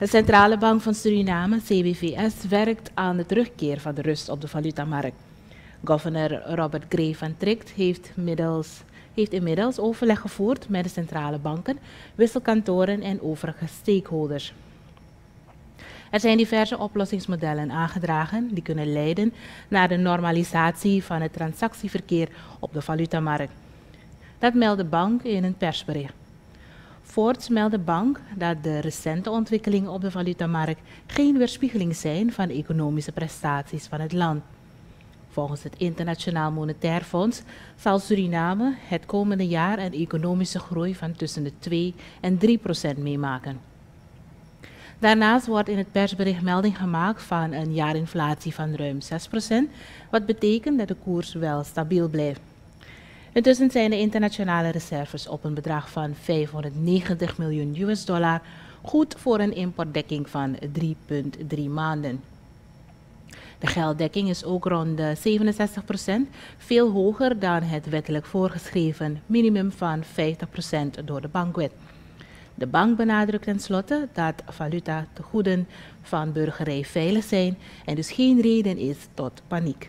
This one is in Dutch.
De Centrale Bank van Suriname, CBVS, werkt aan de terugkeer van de rust op de valutamarkt. Governor Robert Gray van Tricht heeft, middels, heeft inmiddels overleg gevoerd met de centrale banken, wisselkantoren en overige stakeholders. Er zijn diverse oplossingsmodellen aangedragen die kunnen leiden naar de normalisatie van het transactieverkeer op de valutamarkt. Dat meldt de bank in een persbericht. Voorts meldt de bank dat de recente ontwikkelingen op de valutamarkt geen weerspiegeling zijn van de economische prestaties van het land. Volgens het Internationaal Monetair Fonds zal Suriname het komende jaar een economische groei van tussen de 2 en 3 procent meemaken. Daarnaast wordt in het persbericht melding gemaakt van een jaarinflatie van ruim 6%, wat betekent dat de koers wel stabiel blijft. Intussen zijn de internationale reserves op een bedrag van 590 miljoen US dollar, goed voor een importdekking van 3,3 maanden. De gelddekking is ook rond de 67%, veel hoger dan het wettelijk voorgeschreven minimum van 50% door de bankwet. De bank benadrukt tenslotte dat valuta te goeden van burgerij veilig zijn en dus geen reden is tot paniek.